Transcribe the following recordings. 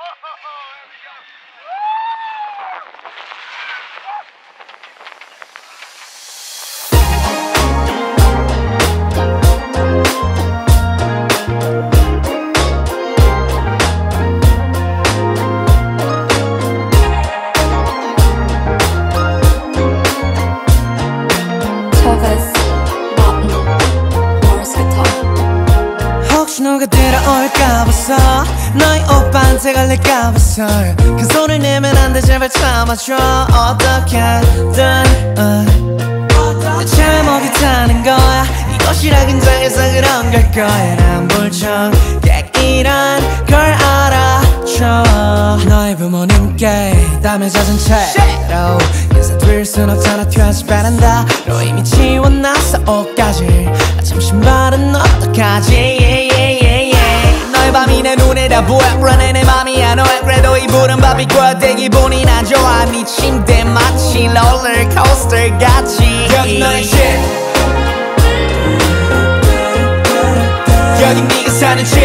Oh, there we go. 누가 들어올까 봐서 너희 오빠한테 걸릴까 봐서 큰 소리 내면 안돼 제발 참아줘. 어떻게든. 내 제목이 타는 거야. 이것이라 긴장해서 그런 걸 거야. 난 불청객 이란 걸 알아줘. 너희 부모님께 땀에 젖은 채로 인사드릴 순 없잖아. 튀어지 바란다. 로 이미 지워놨어. 옷까지. 아침 신발은 어떡하지 너의 밤이 내 눈에 다 보여 불안해 내 맘이야 너야 그래도 이불은 밥이 꿔대 기분이 난 좋아. 네 침대 마치 롤러코스터 같이. 여기 너의 집 여기 네가 사는 집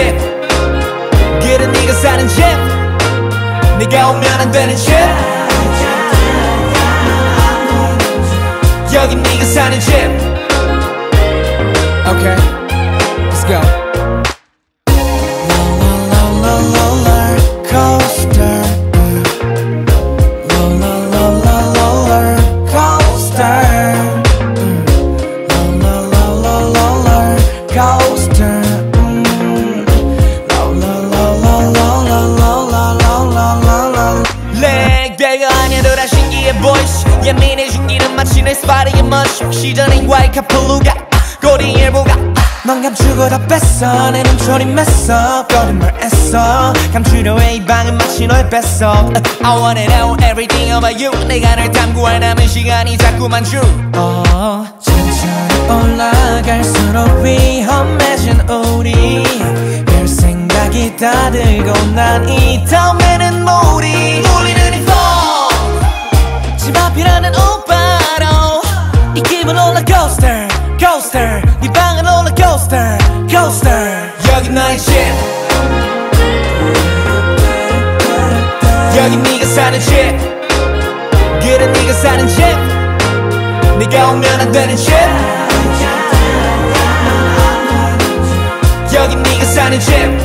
그래 네가 사는 집 네가 오면 안 되는 집 여기 네가 사는 집 보이시 예민해진 길은 마치 내 스파리에 멋이 시전인 와이카플루가 꼬리 일부가. 넌 감추고 다 뺐어. 내 눈초리 맸어. 거짓말 했어. 감추려 해이 방은 마치 너의 뱃속 I wanna know everything about you. 내가 널 탐구할 남은 시간이 자꾸만 줄. 어, 천천히 올라갈수록 위험해진 우리. 별 생각이 다 들고 난 이 다음에는 몰이 롤러코스터 코스터 여기 너의 집 여기 네가 사는 집 그래 네가 사는 집 네가 오면 안 되는 집 여기 네가 사는 집